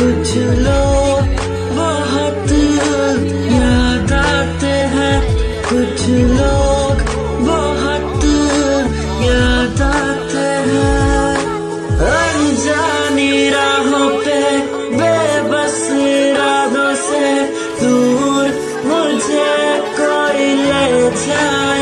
कुछ लोग बहुत याद आते हैं। कुछ लोग बहुत याद आते हैं। अनजानी राहों पे बेबस इरादों से दूर मुझे कोई ले जाए।